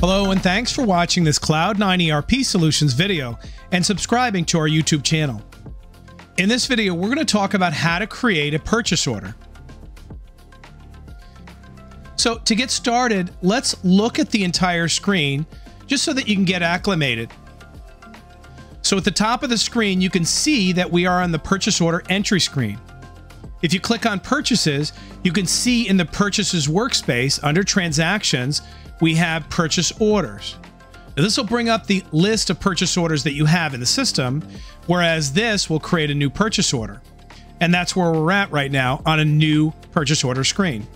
Hello and thanks for watching this Cloud9 ERP Solutions video and subscribing to our YouTube channel. In this video, we're going to talk about how to create a purchase order. So to get started, let's look at the entire screen just so that you can get acclimated. So at the top of the screen, you can see that we are on the purchase order entry screen. If you click on purchases, you can see in the purchases workspace under transactions, we have purchase orders. Now, this will bring up the list of purchase orders that you have in the system, whereas this will create a new purchase order. And that's where we're at right now on a new purchase order screen.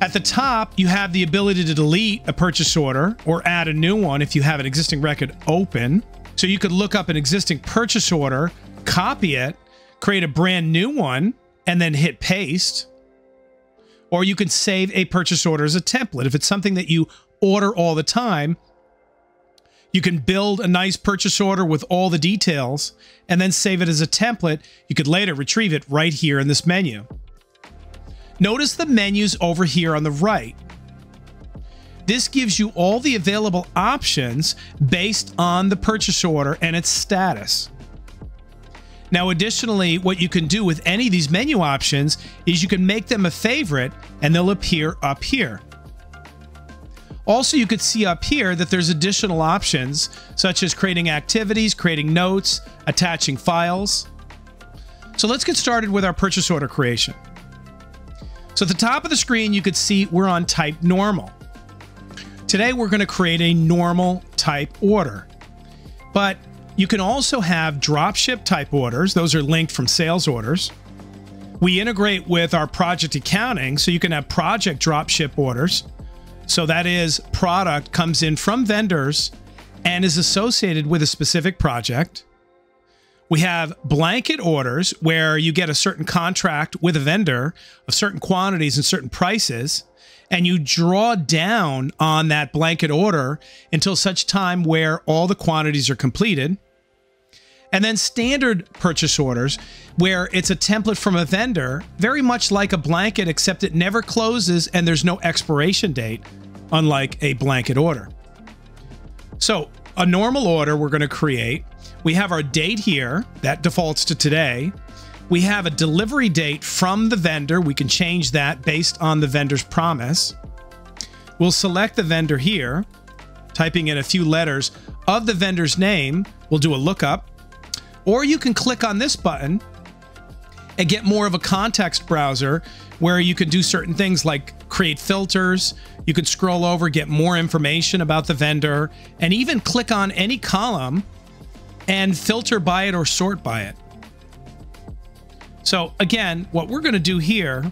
At the top, you have the ability to delete a purchase order or add a new one if you have an existing record open. So you could look up an existing purchase order, copy it, create a brand new one, and then hit paste. Or you can save a purchase order as a template. If it's something that you order all the time, you can build a nice purchase order with all the details and then save it as a template. You could later retrieve it right here in this menu. Notice the menus over here on the right. This gives you all the available options based on the purchase order and its status. Now, additionally, what you can do with any of these menu options is you can make them a favorite and they'll appear up here. Also, you could see up here that there's additional options such as creating activities, creating notes, attaching files. So let's get started with our purchase order creation. So at the top of the screen, you could see we're on type normal. Today, we're going to create a normal type order. But you can also have dropship type orders. Those are linked from sales orders. We integrate with our project accounting, so you can have project dropship orders. So that is product comes in from vendors and is associated with a specific project. We have blanket orders where you get a certain contract with a vendor of certain quantities and certain prices, and you draw down on that blanket order until such time where all the quantities are completed. And then standard purchase orders, where it's a template from a vendor, very much like a blanket, except it never closes and there's no expiration date, unlike a blanket order. So, a normal order we're going to create we have our date here, that defaults to today. We have a delivery date from the vendor. We can change that based on the vendor's promise. We'll select the vendor here, typing in a few letters of the vendor's name. We'll do a lookup. Or you can click on this button and get more of a context browser where you can do certain things like create filters. You can scroll over, get more information about the vendor, and even click on any column and filter by it or sort by it. So again, what we're going to do here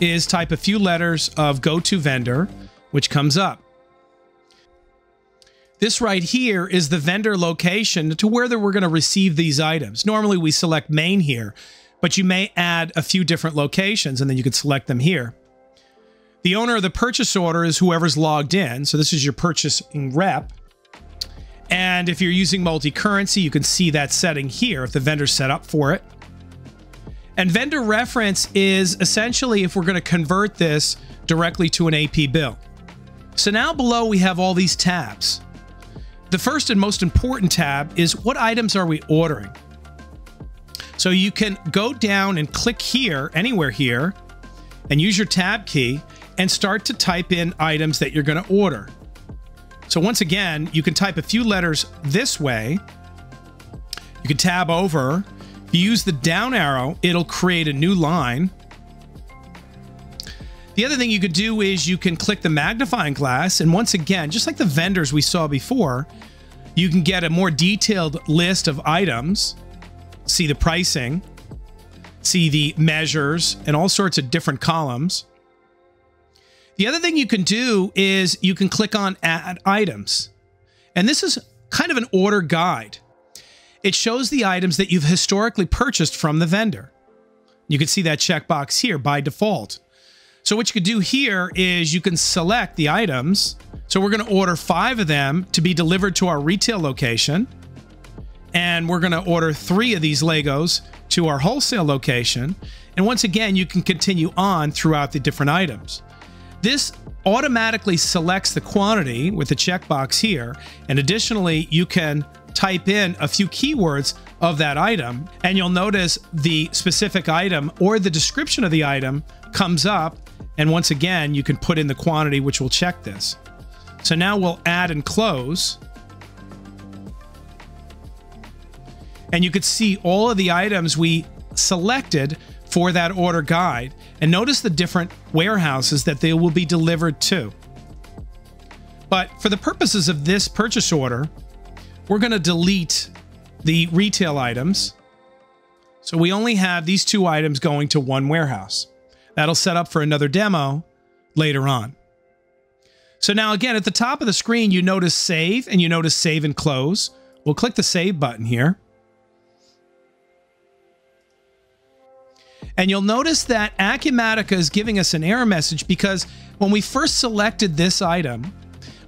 is type a few letters of go to vendor, which comes up. This right here is the vendor location to where we're going to receive these items. Normally we select main here, but you may add a few different locations and then you could select them here. The owner of the purchase order is whoever's logged in. So this is your purchasing rep. And if you're using multi-currency, you can see that setting here if the vendor's set up for it. And vendor reference is essentially if we're going to convert this directly to an AP bill. So now below we have all these tabs. The first and most important tab is what items are we ordering? So you can go down and click here, anywhere here, and use your tab key and start to type in items that you're going to order. So once again, you can type a few letters this way. You can tab over. If you use the down arrow, it'll create a new line. The other thing you could do is you can click the magnifying glass. And once again, just like the vendors we saw before, you can get a more detailed list of items, see the pricing, see the measures, and all sorts of different columns. The other thing you can do is you can click on add items. And this is kind of an order guide. It shows the items that you've historically purchased from the vendor. You can see that checkbox here by default. So what you could do here is you can select the items. So we're going to order five of them to be delivered to our retail location. And we're going to order three of these Legos to our wholesale location. And once again, you can continue on throughout the different items. This automatically selects the quantity with the checkbox here. And additionally, you can type in a few keywords of that item, and you'll notice the specific item or the description of the item comes up. And once again, you can put in the quantity, which will check this. So now we'll add and close. And you could see all of the items we selected for that order guide. And notice the different warehouses that they will be delivered to. But for the purposes of this purchase order, we're going to delete the retail items. So we only have these two items going to one warehouse. That'll set up for another demo later on. So now again, at the top of the screen, you notice save and you notice save and close. We'll click the save button here. And you'll notice that Acumatica is giving us an error message because when we first selected this item,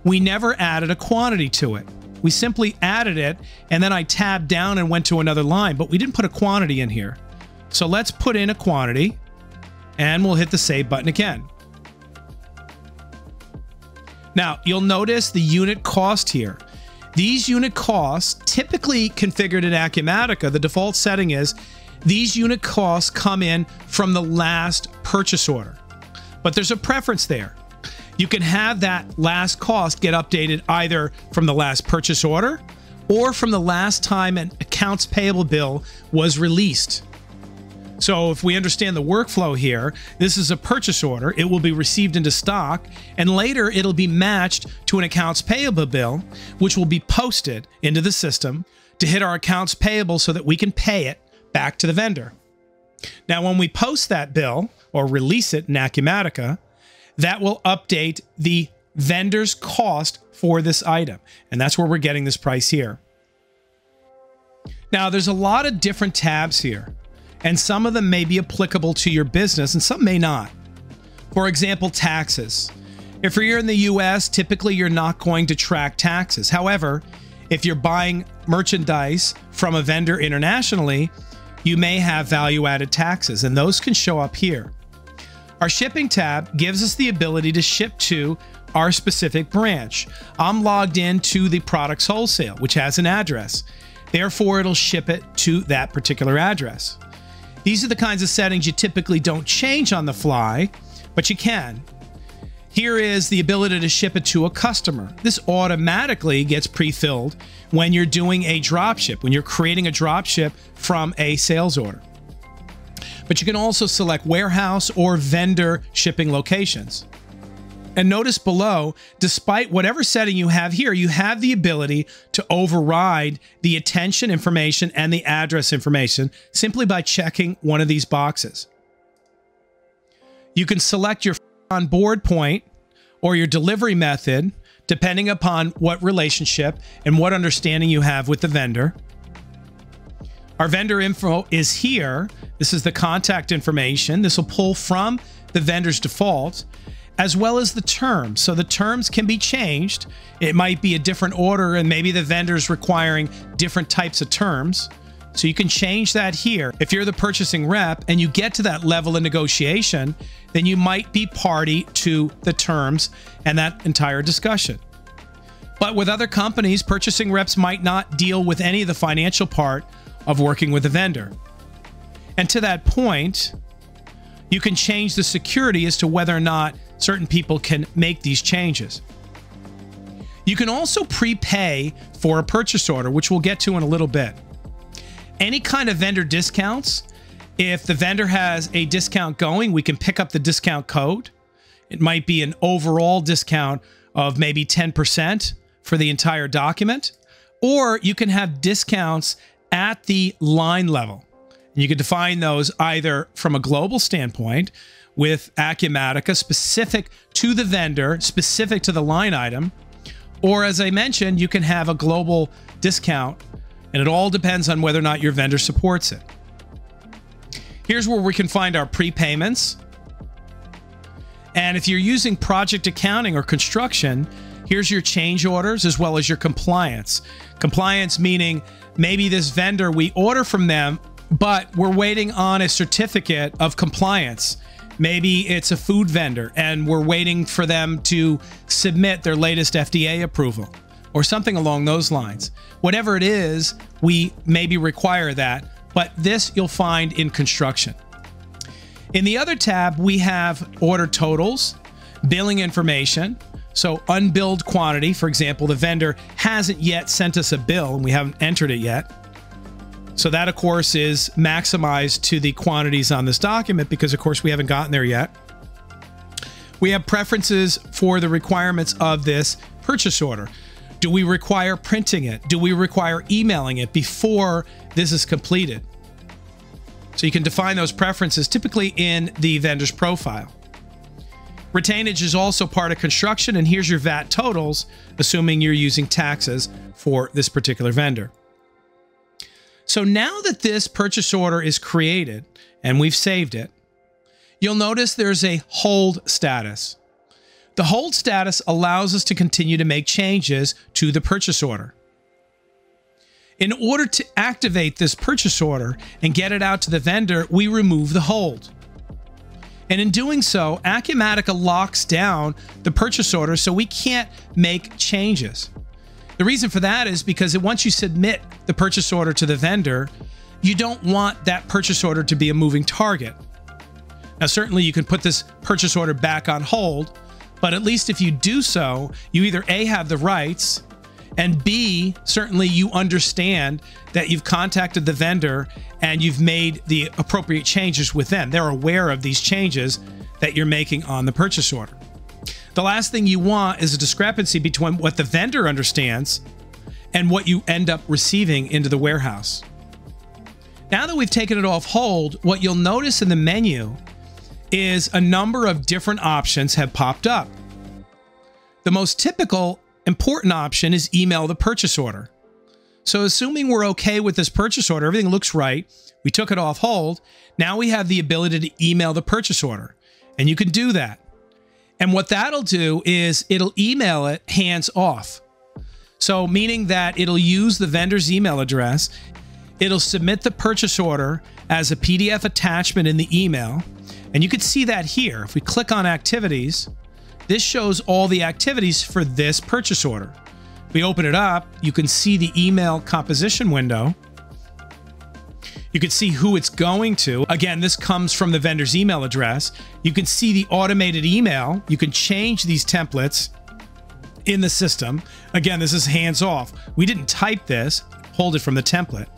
we never added a quantity to it. We simply added it, and then I tabbed down and went to another line, but we didn't put a quantity in here. So let's put in a quantity, and we'll hit the save button again. Now, you'll notice the unit cost here. These unit costs, typically configured in Acumatica, the default setting is these unit costs come in from the last purchase order. But there's a preference there. You can have that last cost get updated either from the last purchase order or from the last time an accounts payable bill was released. So if we understand the workflow here, this is a purchase order. It will be received into stock, and later it'll be matched to an accounts payable bill, which will be posted into the system to hit our accounts payable so that we can pay it back to the vendor. Now, when we post that bill or release it in Acumatica, that will update the vendor's cost for this item. And that's where we're getting this price here. Now, there's a lot of different tabs here, and some of them may be applicable to your business and some may not. For example, taxes. If you're in the US, typically you're not going to track taxes. However, if you're buying merchandise from a vendor internationally, you may have value added taxes, and those can show up here. Our shipping tab gives us the ability to ship to our specific branch. I'm logged in to the products wholesale, which has an address. Therefore, it'll ship it to that particular address. These are the kinds of settings you typically don't change on the fly, but you can. Here is the ability to ship it to a customer. This automatically gets pre-filled when you're doing a dropship, when you're creating a dropship from a sales order. But you can also select warehouse or vendor shipping locations. And notice below, despite whatever setting you have here, you have the ability to override the attention information and the address information simply by checking one of these boxes. You can select your on board point or your delivery method, depending upon what relationship and what understanding you have with the vendor. Our vendor info is here. This is the contact information. This will pull from the vendor's default as well as the terms. So the terms can be changed. It might be a different order and maybe the vendor's requiring different types of terms. So you can change that here. If you're the purchasing rep and you get to that level of negotiation, then you might be party to the terms and that entire discussion. But with other companies, purchasing reps might not deal with any of the financial part of working with a vendor. And to that point, you can change the security as to whether or not certain people can make these changes. You can also prepay for a purchase order, which we'll get to in a little bit any kind of vendor discounts. If the vendor has a discount going, we can pick up the discount code. It might be an overall discount of maybe 10% for the entire document, or you can have discounts at the line level. You can define those either from a global standpoint with Acumatica specific to the vendor, specific to the line item, or as I mentioned, you can have a global discount and it all depends on whether or not your vendor supports it. Here's where we can find our prepayments. And if you're using project accounting or construction, here's your change orders as well as your compliance. Compliance meaning maybe this vendor, we order from them but we're waiting on a certificate of compliance. Maybe it's a food vendor and we're waiting for them to submit their latest FDA approval or something along those lines. Whatever it is, we maybe require that, but this you'll find in construction. In the other tab, we have order totals, billing information, so unbilled quantity, for example, the vendor hasn't yet sent us a bill and we haven't entered it yet. So that, of course, is maximized to the quantities on this document because, of course, we haven't gotten there yet. We have preferences for the requirements of this purchase order. Do we require printing it? Do we require emailing it before this is completed? So you can define those preferences typically in the vendor's profile. Retainage is also part of construction, and here's your VAT totals, assuming you're using taxes for this particular vendor. So now that this purchase order is created and we've saved it, you'll notice there's a hold status. The hold status allows us to continue to make changes to the purchase order. In order to activate this purchase order and get it out to the vendor, we remove the hold. And in doing so, Acumatica locks down the purchase order so we can't make changes. The reason for that is because once you submit the purchase order to the vendor, you don't want that purchase order to be a moving target. Now, certainly you can put this purchase order back on hold, but at least if you do so, you either A, have the rights, and B, certainly you understand that you've contacted the vendor and you've made the appropriate changes with them. They're aware of these changes that you're making on the purchase order. The last thing you want is a discrepancy between what the vendor understands and what you end up receiving into the warehouse. Now that we've taken it off hold, what you'll notice in the menu is a number of different options have popped up. The most typical important option is email the purchase order. So assuming we're okay with this purchase order, everything looks right, we took it off hold, now we have the ability to email the purchase order. And you can do that. And what that'll do is it'll email it hands off. So, meaning that it'll use the vendor's email address, it'll submit the purchase order as a PDF attachment in the email. And you can see that here. If we click on activities, this shows all the activities for this purchase order. If we open it up, you can see the email composition window. You can see who it's going to. Again, this comes from the vendor's email address. You can see the automated email. You can change these templates in the system. Again, this is hands off. We didn't type this, hold it from the template.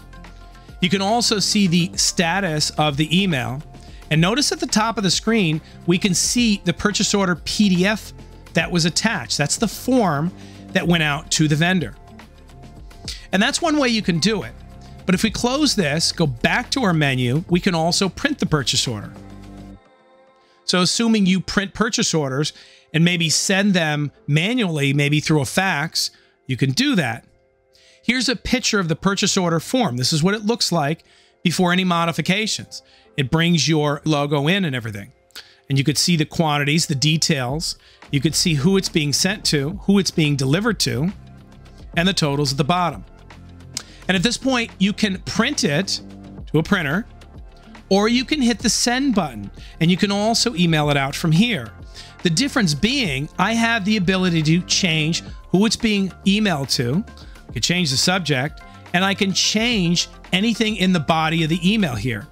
You can also see the status of the email. And notice at the top of the screen, we can see the purchase order PDF that was attached. That's the form that went out to the vendor. And that's one way you can do it. But if we close this, go back to our menu, we can also print the purchase order. So assuming you print purchase orders and maybe send them manually, maybe through a fax, you can do that. Here's a picture of the purchase order form. This is what it looks like before any modifications. It brings your logo in and everything. And you could see the quantities, the details. You could see who it's being sent to, who it's being delivered to, and the totals at the bottom. And at this point, you can print it to a printer, or you can hit the send button, and you can also email it out from here. The difference being, I have the ability to change who it's being emailed to. I can change the subject, and I can change anything in the body of the email here.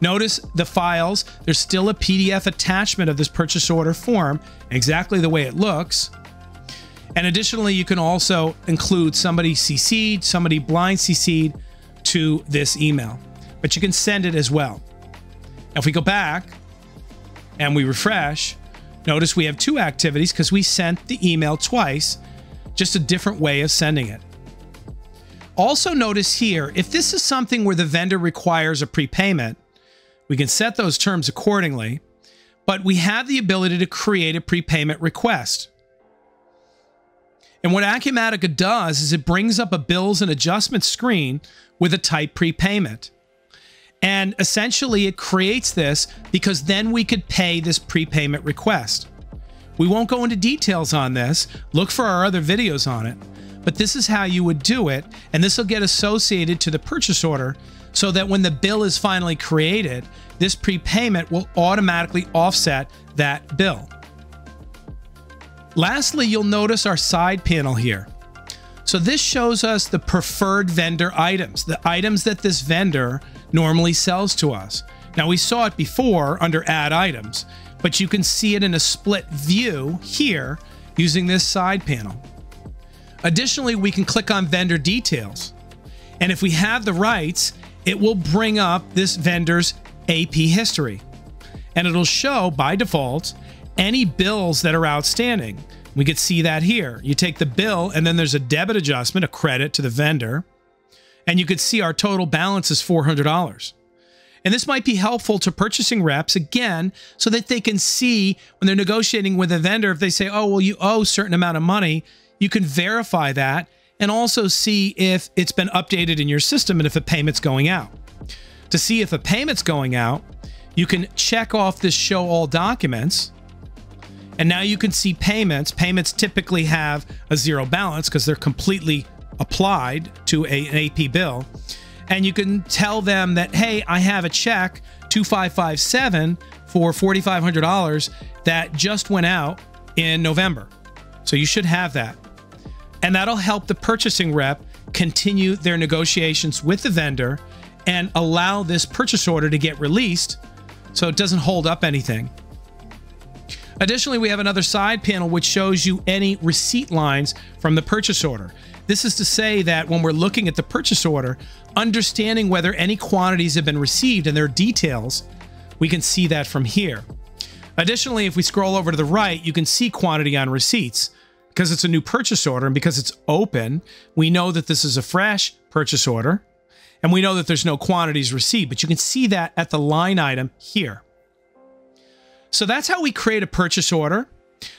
Notice the files, there's still a PDF attachment of this purchase order form, exactly the way it looks. And additionally, you can also include somebody CC'd, somebody blind CC'd to this email, but you can send it as well. Now, if we go back and we refresh, notice we have two activities because we sent the email twice, just a different way of sending it. Also notice here, if this is something where the vendor requires a prepayment, we can set those terms accordingly, but we have the ability to create a prepayment request. And what Acumatica does is it brings up a bills and adjustments screen with a type prepayment. And essentially it creates this because then we could pay this prepayment request. We won't go into details on this. Look for our other videos on it. But this is how you would do it. And this will get associated to the purchase order so that when the bill is finally created, this prepayment will automatically offset that bill. Lastly, you'll notice our side panel here. So this shows us the preferred vendor items, the items that this vendor normally sells to us. Now we saw it before under add items, but you can see it in a split view here using this side panel. Additionally, we can click on vendor details. And if we have the rights, it will bring up this vendor's AP history. And it'll show by default any bills that are outstanding. We could see that here. You take the bill and then there's a debit adjustment, a credit to the vendor, and you could see our total balance is $400. And this might be helpful to purchasing reps again, so that they can see when they're negotiating with a vendor, if they say, oh, well, you owe a certain amount of money, you can verify that and also see if it's been updated in your system and if a payment's going out. To see if a payment's going out, you can check off this show all documents. And now you can see payments. Payments typically have a zero balance because they're completely applied to a, an AP bill. And you can tell them that, hey, I have a check 2557 for $4,500 that just went out in November. So you should have that. And that'll help the purchasing rep continue their negotiations with the vendor and allow this purchase order to get released so it doesn't hold up anything. Additionally, we have another side panel which shows you any receipt lines from the purchase order. This is to say that when we're looking at the purchase order, understanding whether any quantities have been received and their details, we can see that from here. Additionally, if we scroll over to the right, you can see quantity on receipts. Because it's a new purchase order and because it's open, we know that this is a fresh purchase order and we know that there's no quantities received, but you can see that at the line item here. So that's how we create a purchase order.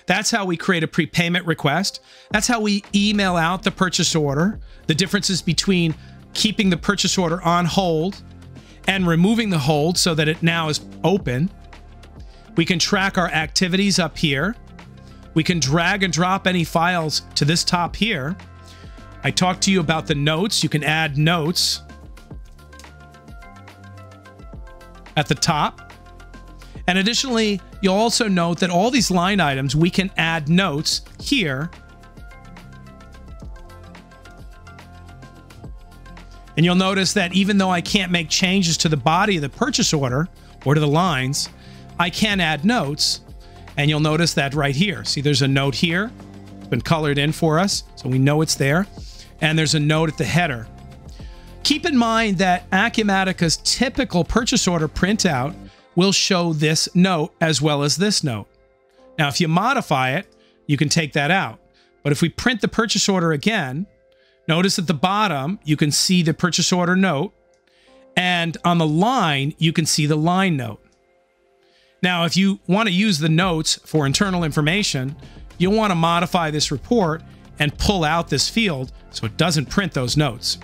That's how we create a prepayment request. That's how we email out the purchase order. The differences between keeping the purchase order on hold and removing the hold so that it now is open. We can track our activities up here. We can drag and drop any files to this top here. I talked to you about the notes. You can add notes at the top. And additionally, you'll also note that all these line items, we can add notes here. And you'll notice that even though I can't make changes to the body of the purchase order or to the lines, I can add notes and you'll notice that right here. See, there's a note here. It's been colored in for us, so we know it's there. And there's a note at the header. Keep in mind that Acumatica's typical purchase order printout will show this note as well as this note. Now, if you modify it, you can take that out. But if we print the purchase order again, notice at the bottom, you can see the purchase order note. And on the line, you can see the line note. Now, if you want to use the notes for internal information, you'll want to modify this report and pull out this field so it doesn't print those notes.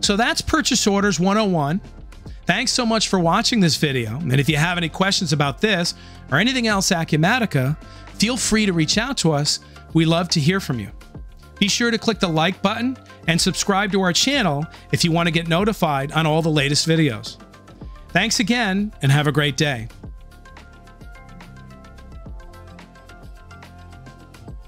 So that's Purchase Orders 101. Thanks so much for watching this video. And if you have any questions about this or anything else Acumatica, feel free to reach out to us. We love to hear from you. Be sure to click the like button and subscribe to our channel if you want to get notified on all the latest videos. Thanks again and have a great day.